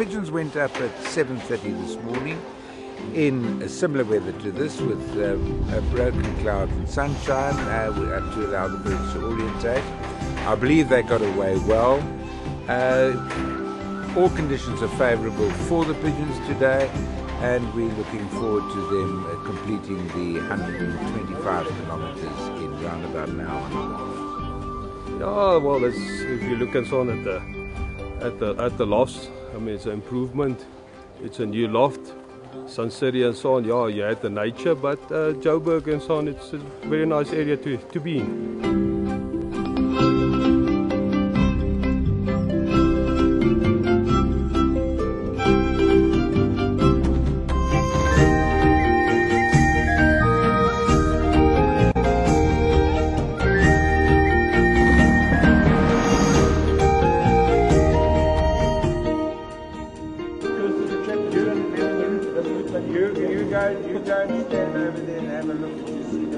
The pigeons went up at 7.30 this morning in similar weather to this with um, a broken cloud and sunshine uh, to allow the birds to orientate. I believe they got away well. Uh, all conditions are favourable for the pigeons today and we're looking forward to them uh, completing the 125 kilometres in round about an hour and a half. Yeah, well, if you look and so on at the at the at the lofts, I mean it's an improvement. It's a new loft. Sun City and so on, yeah, you had the nature, but uh, Joburg and so on, it's a very nice area to, to be in. You, you guys, you guys stand over there and have a look see them coming.